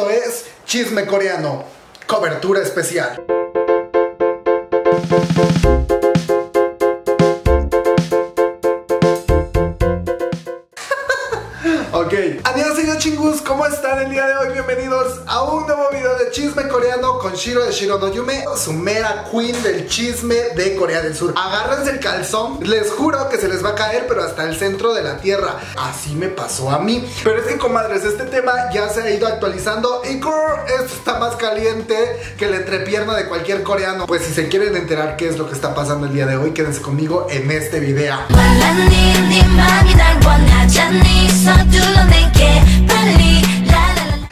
Esto es Chisme Coreano, cobertura especial. Ok, adiós señor chingus, ¿cómo están el día de hoy? Bienvenidos a un nuevo video de chisme coreano con Shiro de Shiro no Yume, su mera queen del chisme de Corea del Sur. Agárrense el calzón, les juro que se les va a caer, pero hasta el centro de la tierra. Así me pasó a mí. Pero es que, comadres, este tema ya se ha ido actualizando y grrr, esto está más caliente que la entrepierna de cualquier coreano. Pues si se quieren enterar qué es lo que está pasando el día de hoy, quédense conmigo en este video.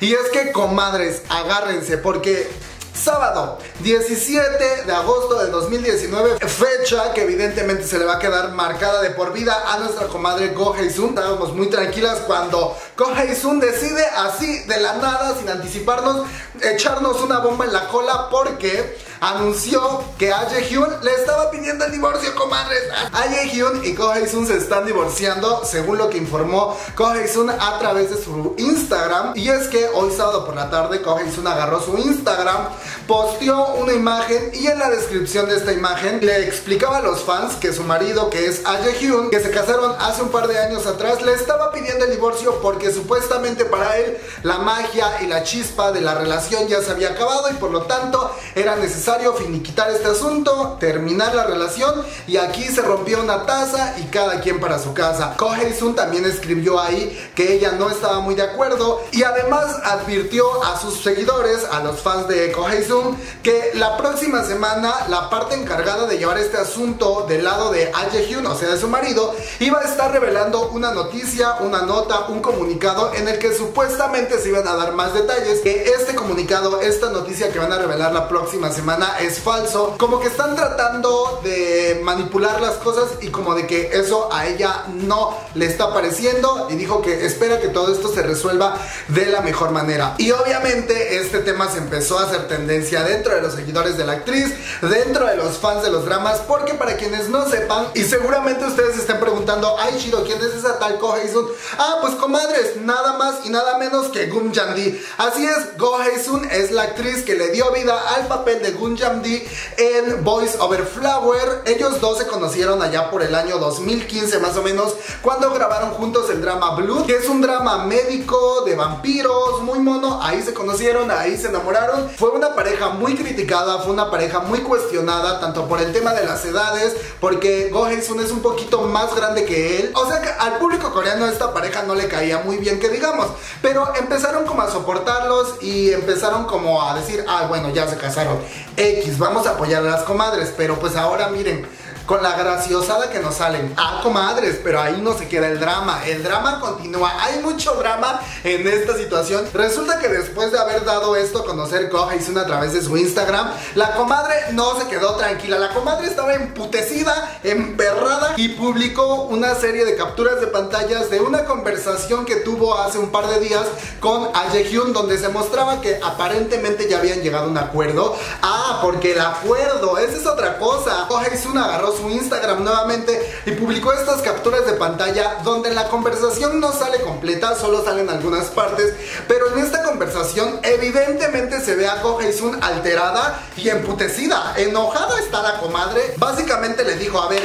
Y es que comadres, agárrense porque sábado 17 de agosto del 2019, fecha que evidentemente se le va a quedar marcada de por vida a nuestra comadre Go Hei Sun. Estábamos muy tranquilas cuando Go Sun decide así de la nada, sin anticiparnos, echarnos una bomba en la cola porque anunció que a Hyun le estaba pidiendo el divorcio, comadres. A Hyun y Ko Sun se están divorciando, según lo que informó Ko Sun a través de su Instagram. Y es que hoy sábado por la tarde Ko Sun agarró su Instagram, posteó una imagen y en la descripción de esta imagen le explicaba a los fans que su marido, que es A Hyun, que se casaron hace un par de años atrás, le estaba pidiendo el divorcio porque supuestamente para él la magia y la chispa de la relación ya se había acabado y por lo tanto era necesario finiquitar este asunto, terminar la relación y aquí se rompió una taza y cada quien para su casa. Ko Sun también escribió ahí que ella no estaba muy de acuerdo y además advirtió a sus seguidores, a los fans de Ko Sun, que la próxima semana la parte encargada de llevar este asunto del lado de Ah Hyun, o sea de su marido, iba a estar revelando una noticia, una nota, un comunicado en el que supuestamente se iban a dar más detalles, que este comunicado, esta noticia que van a revelar la próxima semana es falso. Como que están tratando de manipular las cosas y como de que eso a ella no le está pareciendo y dijo que espera que todo esto se resuelva de la mejor manera. Y obviamente este tema se empezó a hacer tendencia dentro de los seguidores de la actriz, dentro de los fans de los dramas, porque para quienes no sepan, y seguramente ustedes estén preguntando, ay Shiro, ¿quién es esa tal Sun? Ah, pues comadres, nada más y nada menos que Gun Jandi. Así es, Go Sun es la actriz que le dio vida al papel de Gun Jamdi en Voice Over Flower. Ellos dos se conocieron allá por el año 2015 más o menos, cuando grabaron juntos el drama Blood, que es un drama médico de vampiros, muy mono. Ahí se conocieron, ahí se enamoraron. Fue una pareja muy criticada, fue una pareja muy cuestionada, tanto por el tema de las edades, porque Go Hae-sun es un poquito más grande que él. O sea que al público coreano esta pareja no le caía muy bien, que digamos. Pero empezaron como a soportarlos y empezaron como a decir, ah, bueno, ya se casaron. X, vamos a apoyar a las comadres, pero pues ahora miren, con la graciosada que nos salen. Ah, comadres, pero ahí no se queda el drama. El drama continúa. Hay mucho drama en esta situación. Resulta que después de haber dado esto a conocer Ko Sun a través de su Instagram, la comadre no se quedó tranquila. La comadre estaba emputecida, emperrada y publicó una serie de capturas de pantallas de una conversación que tuvo hace un par de días con A Hyun donde se mostraba que aparentemente ya habían llegado a un acuerdo. Ah, porque el acuerdo, esa es otra cosa. Ko Sun agarró su Instagram nuevamente y publicó estas capturas de pantalla donde la conversación no sale completa, solo salen algunas partes, pero en esta conversación evidentemente se ve a Go Sun alterada y emputecida, enojada está la comadre. Básicamente le dijo, a ver,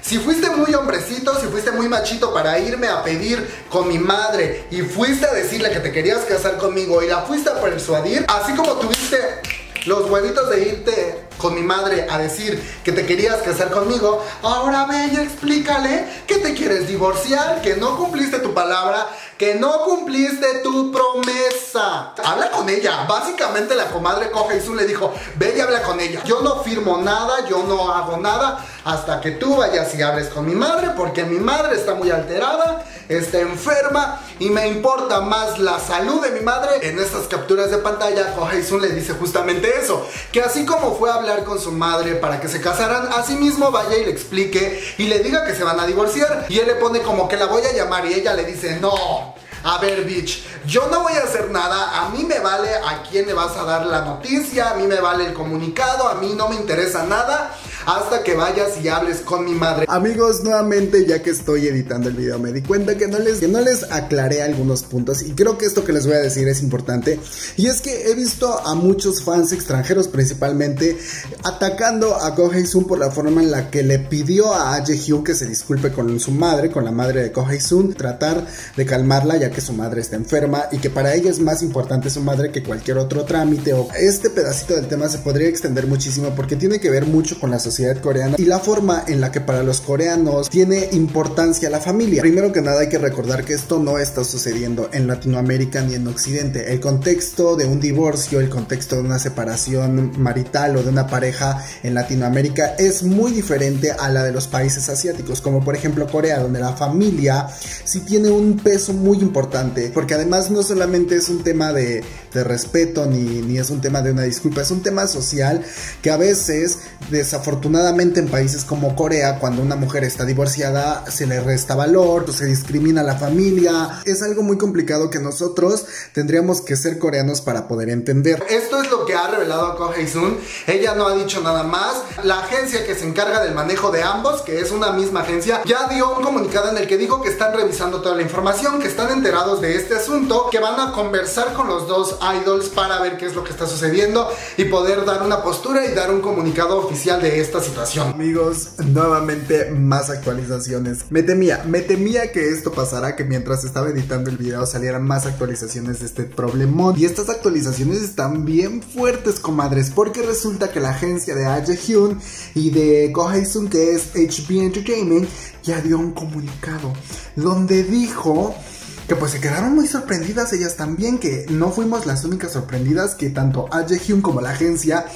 si fuiste muy hombrecito, si fuiste muy machito para irme a pedir con mi madre y fuiste a decirle que te querías casar conmigo y la fuiste a persuadir, así como tuviste los huevitos de irte con mi madre a decir que te querías casar conmigo, ahora ve y explícale que te quieres divorciar, que no cumpliste tu palabra, que no cumpliste tu promesa. Habla con ella. Básicamente la comadre coge y le dijo, ve y habla con ella. Yo no firmo nada, yo no hago nada hasta que tú vayas y hables con mi madre, porque mi madre está muy alterada, está enferma y me importa más la salud de mi madre. En estas capturas de pantalla, Ko Sun le dice justamente eso, que así como fue a hablar con su madre para que se casaran, así mismo vaya y le explique y le diga que se van a divorciar. Y él le pone como que la voy a llamar y ella le dice, no, a ver, bitch, yo no voy a hacer nada. A mí me vale a quién le vas a dar la noticia. A mí me vale el comunicado. A mí no me interesa nada. Hasta que vayas y hables con mi madre. Amigos, nuevamente ya que estoy editando el video me di cuenta que no les, que no les aclaré algunos puntos y creo que esto que les voy a decir es importante y es que he visto a muchos fans extranjeros principalmente atacando a Ko Sun por la forma en la que le pidió a Aje Hyun que se disculpe con su madre, con la madre de Ko Sun, tratar de calmarla ya que su madre está enferma y que para ella es más importante su madre que cualquier otro trámite o este pedacito del tema se podría extender muchísimo porque tiene que ver mucho con la sociedad coreana y la forma en la que para los coreanos tiene importancia la familia. Primero que nada hay que recordar que esto no está sucediendo en Latinoamérica ni en Occidente. El contexto de un divorcio, el contexto de una separación marital o de una pareja en Latinoamérica es muy diferente a la de los países asiáticos, como por ejemplo Corea, donde la familia sí tiene un peso muy importante, porque además no solamente es un tema de, de respeto ni, ni es un tema de una disculpa, es un tema social que a veces, desafortunadamente en países como Corea, cuando una mujer está divorciada, se le resta valor, se discrimina a la familia. Es algo muy complicado que nosotros tendríamos que ser coreanos para poder entender. Esto es lo que ha revelado Ko Sun. Ella no ha dicho nada más. La agencia que se encarga del manejo de ambos, que es una misma agencia, ya dio un comunicado en el que dijo que están revisando toda la información, que están enterados de este asunto, que van a conversar con los dos idols para ver qué es lo que está sucediendo y poder dar una postura y dar un comunicado oficial de esta situación. Amigos, nuevamente más actualizaciones. Me temía, me temía que esto pasara, que mientras estaba editando el video salieran más actualizaciones de este problemón. Y estas actualizaciones están bien fuertes, comadres, porque resulta que la agencia de Aja Hyun y de Sun, que es HB Entertainment, ya dio un comunicado donde dijo que pues se quedaron muy sorprendidas ellas también, que no fuimos las únicas sorprendidas, que tanto Aje Hyun como la agencia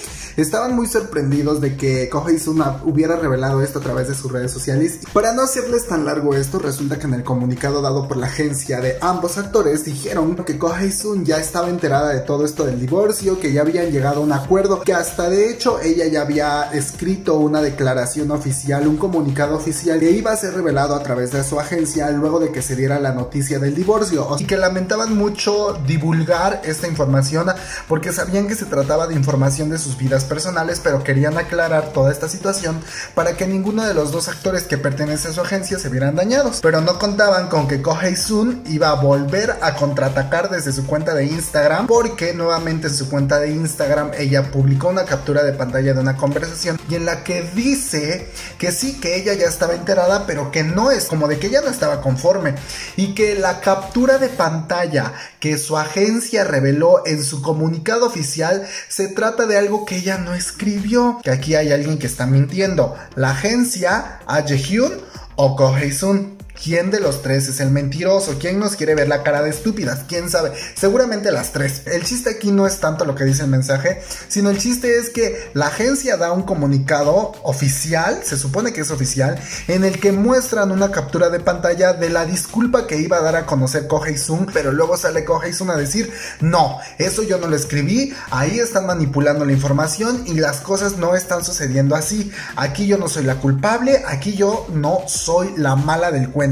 estaban muy sorprendidos de que Kohei Sun hubiera revelado esto a través de sus redes sociales. Para no hacerles tan largo esto, resulta que en el comunicado dado por la agencia de ambos actores dijeron que Kohei Sun ya estaba enterada de todo esto del divorcio, que ya habían llegado a un acuerdo, que hasta de hecho ella ya había escrito una declaración oficial, un comunicado oficial que iba a ser revelado a través de su agencia luego de que se diera la noticia del divorcio y que lamentaban mucho divulgar esta información porque sabían que se trataba de información de sus vidas personales, pero querían aclarar toda esta situación para que ninguno de los dos actores que pertenece a su agencia se vieran dañados. Pero no contaban con que Kohei Sun iba a volver a contraatacar desde su cuenta de Instagram, porque nuevamente en su cuenta de Instagram ella publicó una captura de pantalla de una conversación y en la que dice que sí, que ella ya estaba enterada, pero que no es como de que ella no estaba conforme y que la captura de pantalla que su agencia reveló en su comunicado oficial se trata de algo que ella no escribió. Que aquí hay alguien que está mintiendo. La agencia, a Hyun o Ko Sun. ¿Quién de los tres es el mentiroso? ¿Quién nos quiere ver la cara de estúpidas? ¿Quién sabe? Seguramente las tres. El chiste aquí no es tanto lo que dice el mensaje, sino el chiste es que la agencia da un comunicado oficial, se supone que es oficial, en el que muestran una captura de pantalla de la disculpa que iba a dar a conocer Kohei Sun, pero luego sale Kohei Sun a decir, no, eso yo no lo escribí, ahí están manipulando la información y las cosas no están sucediendo así. Aquí yo no soy la culpable, aquí yo no soy la mala del cuento.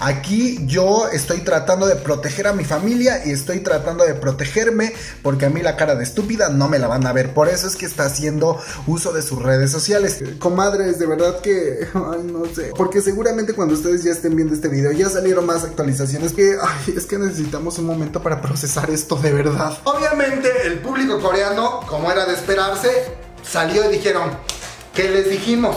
Aquí yo estoy tratando de proteger a mi familia y estoy tratando de protegerme porque a mí la cara de estúpida no me la van a ver. Por eso es que está haciendo uso de sus redes sociales. Comadres, de verdad que... Ay, no sé. Porque seguramente cuando ustedes ya estén viendo este video ya salieron más actualizaciones que... Ay, es que necesitamos un momento para procesar esto de verdad. Obviamente el público coreano, como era de esperarse, salió y dijeron... ¿Qué les dijimos?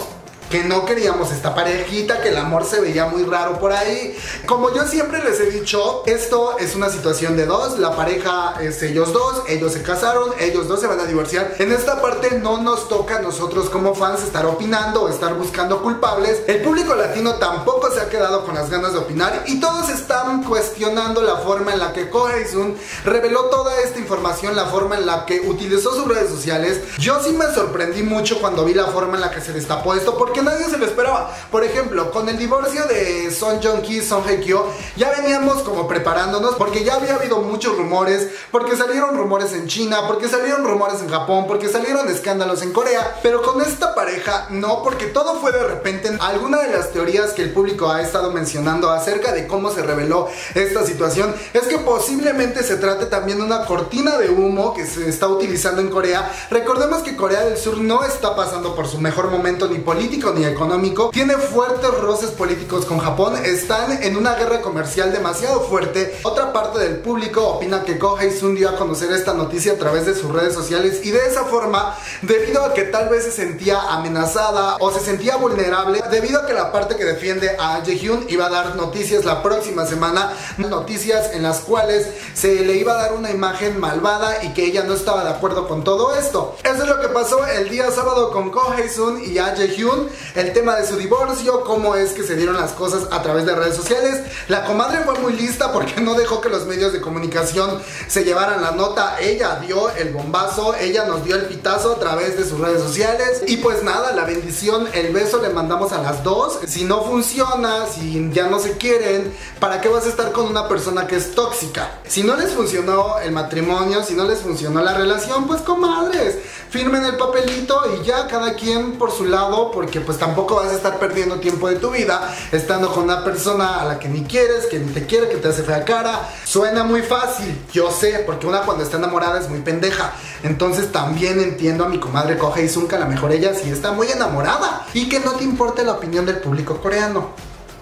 Que no queríamos esta parejita, que el amor se veía muy raro por ahí. Como yo siempre les he dicho, esto es una situación de dos, la pareja es ellos dos, ellos se casaron, ellos dos se van a divorciar. En esta parte no nos toca a nosotros como fans estar opinando o estar buscando culpables. El público latino tampoco se ha quedado con las ganas de opinar y todos están cuestionando la forma en la que Ko Sun reveló toda esta información, la forma en la que utilizó sus redes sociales. Yo sí me sorprendí mucho cuando vi la forma en la que se destapó esto porque nadie se lo esperaba. Por ejemplo, con el divorcio de Son Jong-ki, Son Hye-kyo, ya veníamos como preparándonos porque ya había habido muchos rumores, porque salieron rumores en China, porque salieron rumores en Japón, porque salieron escándalos en Corea, pero con esta pareja no, porque todo fue de repente. Alguna de las teorías que el público ha estado mencionando acerca de cómo se reveló esta situación es que posiblemente se trate también de una cortina de humo que se está utilizando en Corea. Recordemos que Corea del Sur no está pasando por su mejor momento ni político ni económico, tiene fuertes roces políticos con Japón, están en una guerra comercial demasiado fuerte. Otra parte del público opina que Ko Sun dio a conocer esta noticia a través de sus redes sociales y de esa forma, debido a que tal vez se sentía amenazada o se sentía vulnerable, debido a que la parte que defiende a Jaehyun iba a dar noticias la próxima semana, noticias en las cuales se le iba a dar una imagen malvada y que ella no estaba de acuerdo con todo esto. Eso es lo que pasó el día sábado con Ko Sun y A Jaehyun, el tema de su divorcio, cómo es que se dieron las cosas a través de redes sociales. La comadre fue muy lista porque no dejó que los medios de comunicación se llevaran la nota. Ella dio el bombazo, ella nos dio el pitazo a través de sus redes sociales. Y pues nada, la bendición, el beso le mandamos a las dos. Si no funciona, si ya no se quieren, ¿para qué vas a estar con una persona que es tóxica? Si no les funcionó el matrimonio, si no les funcionó la relación, pues comadres, firmen el papelito y ya cada quien por su lado, porque pues tampoco vas a estar perdiendo tiempo de tu vida estando con una persona a la que ni quieres, que ni te quiere, que te hace fea cara. Suena muy fácil, yo sé, porque una cuando está enamorada es muy pendeja. Entonces también entiendo a mi comadre Koja y Zunka, a lo mejor ella sí está muy enamorada. Y que no te importe la opinión del público coreano.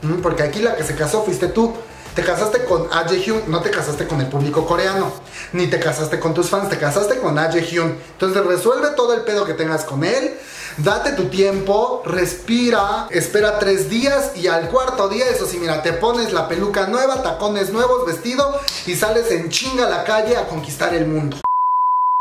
Mm, Porque aquí la que se casó fuiste tú. Te casaste con Ah Jae-hyun, no te casaste con el público coreano. Ni te casaste con tus fans, te casaste con Ah Jae-hyun. Entonces resuelve todo el pedo que tengas con él. Date tu tiempo, respira, espera tres días y al cuarto día, eso sí, mira, te pones la peluca nueva, tacones nuevos, vestido y sales en chinga a la calle a conquistar el mundo.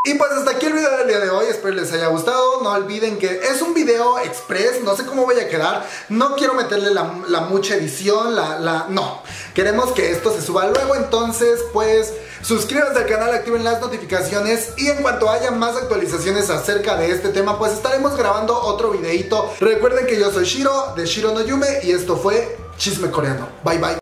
Y pues hasta aquí el video del día de hoy, espero les haya gustado, no olviden que es un video express, no sé cómo vaya a quedar, no quiero meterle la, la mucha edición, la, la, no, queremos que esto se suba luego, entonces pues suscríbanse al canal, activen las notificaciones y en cuanto haya más actualizaciones acerca de este tema, pues estaremos grabando otro videito. Recuerden que yo soy Shiro, de Shiro no Yume y esto fue Chisme Coreano, bye bye.